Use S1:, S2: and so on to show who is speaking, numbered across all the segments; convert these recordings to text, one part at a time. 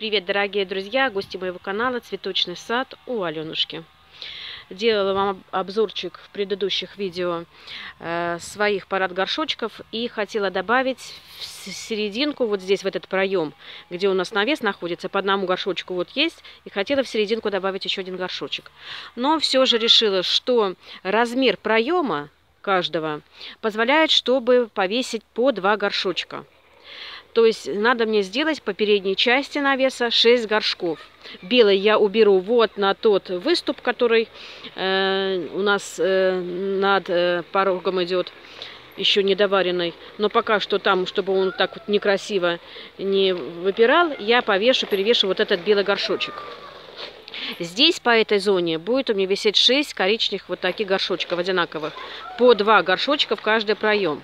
S1: Привет, дорогие друзья, гости моего канала «Цветочный сад» у Аленушки. Делала вам обзорчик в предыдущих видео э, своих парад горшочков и хотела добавить в серединку, вот здесь, в этот проем, где у нас навес находится, по одному горшочку вот есть, и хотела в серединку добавить еще один горшочек. Но все же решила, что размер проема каждого позволяет, чтобы повесить по два горшочка. То есть надо мне сделать по передней части навеса 6 горшков. Белый я уберу вот на тот выступ, который э, у нас э, над э, порогом идет, еще не доваренный. Но пока что там, чтобы он так вот некрасиво не выпирал, я повешу, перевешу вот этот белый горшочек. Здесь по этой зоне будет у меня висеть 6 коричневых вот таких горшочков одинаковых. По 2 горшочка в каждый проем.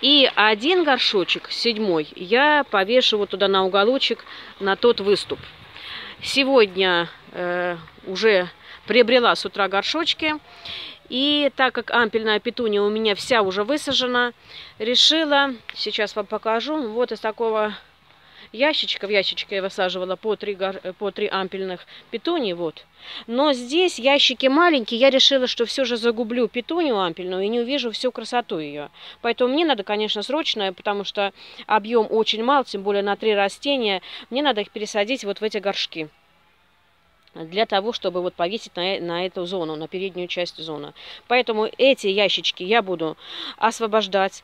S1: И один горшочек, седьмой, я повешу вот туда на уголочек, на тот выступ. Сегодня э, уже приобрела с утра горшочки. И так как ампельная петуния у меня вся уже высажена, решила, сейчас вам покажу, вот из такого ящичка, в ящичке я высаживала по три, по три ампельных петунии, вот. Но здесь ящики маленькие, я решила, что все же загублю петунию ампельную и не увижу всю красоту ее. Поэтому мне надо, конечно, срочно, потому что объем очень мал, тем более на три растения, мне надо их пересадить вот в эти горшки для того, чтобы вот повесить на, на эту зону, на переднюю часть зоны. Поэтому эти ящички я буду освобождать.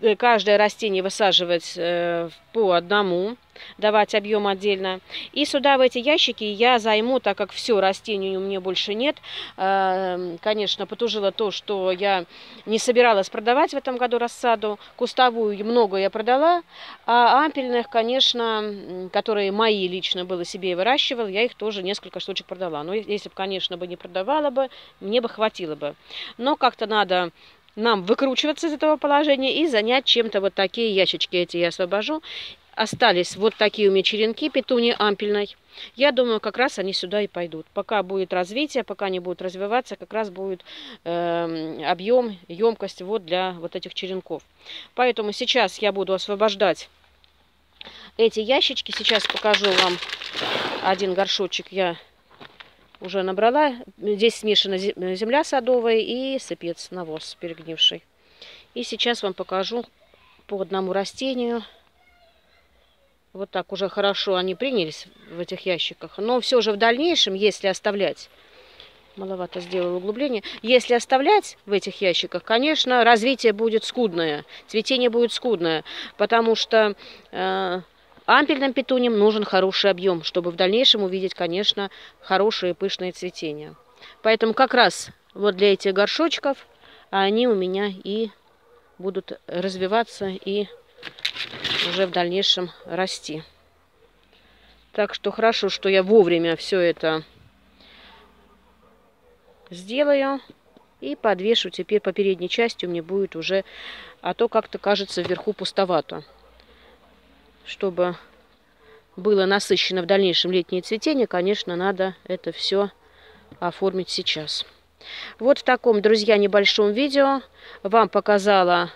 S1: Э, каждое растение высаживать э, по одному, давать объем отдельно. И сюда в эти ящики я займу, так как все растений у меня больше нет. Э, конечно, потужило то, что я не собиралась продавать в этом году рассаду. Кустовую много я продала, а ампельных, конечно, которые мои лично было себе и выращивал, я их тоже несколько штучек продала. Но если бы, конечно, бы не продавала бы, мне бы хватило бы. Но как-то надо нам выкручиваться из этого положения и занять чем-то вот такие ящички эти я освобожу. Остались вот такие у меня черенки петуни ампельной. Я думаю, как раз они сюда и пойдут. Пока будет развитие, пока они будут развиваться, как раз будет э, объем, емкость вот для вот этих черенков. Поэтому сейчас я буду освобождать эти ящички. Сейчас покажу вам один горшочек я уже набрала. Здесь смешана земля садовая и сыпец, навоз перегнивший. И сейчас вам покажу по одному растению. Вот так уже хорошо они принялись в этих ящиках. Но все же в дальнейшем, если оставлять, маловато сделал углубление, если оставлять в этих ящиках, конечно, развитие будет скудное, цветение будет скудное, потому что... Э, Ампельным петуниям нужен хороший объем, чтобы в дальнейшем увидеть, конечно, хорошее пышное цветение. Поэтому как раз вот для этих горшочков они у меня и будут развиваться и уже в дальнейшем расти. Так что хорошо, что я вовремя все это сделаю. И подвешу теперь по передней части у меня будет уже, а то как-то кажется вверху пустовато чтобы было насыщено в дальнейшем летнее цветение, конечно, надо это все оформить сейчас. Вот в таком, друзья, небольшом видео вам показала,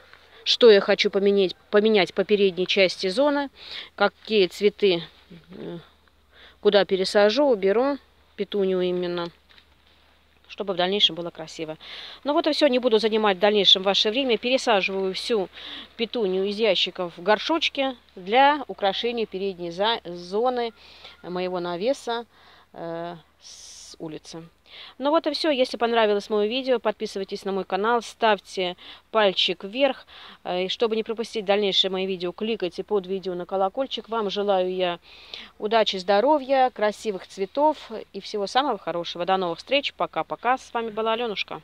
S1: что я хочу поменять, поменять по передней части зоны, какие цветы э, куда пересажу, уберу, петунию именно чтобы в дальнейшем было красиво. Ну вот и все, не буду занимать в дальнейшем ваше время. Пересаживаю всю петунию из ящиков в горшочки для украшения передней зоны моего навеса э, с улицы. Ну вот и все. Если понравилось мое видео, подписывайтесь на мой канал, ставьте пальчик вверх. Э, и чтобы не пропустить дальнейшие мои видео, кликайте под видео на колокольчик. Вам желаю я удачи, здоровья, красивых цветов и всего самого хорошего. До новых встреч. Пока-пока. С вами была Аленушка.